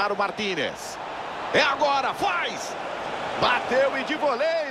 Lautaro Martinez. É agora, faz! Bateu e de voleio.